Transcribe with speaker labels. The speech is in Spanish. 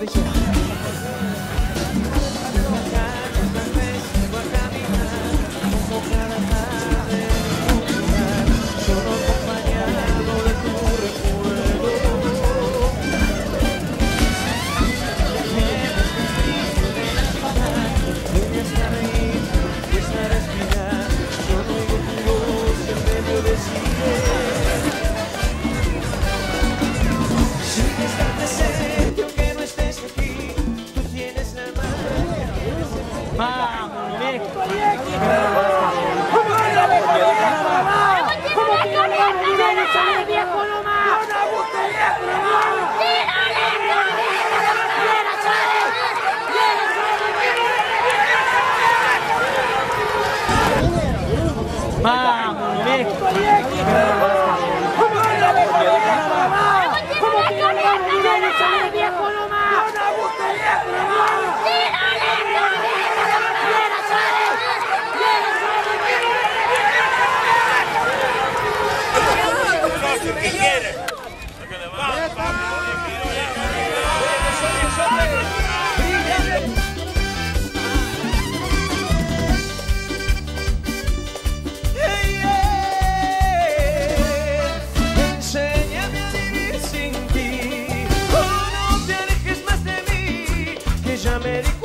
Speaker 1: 不行 ¡Vamos, Lex! sin ti. Oh, no te alejes más de mí, que ya me di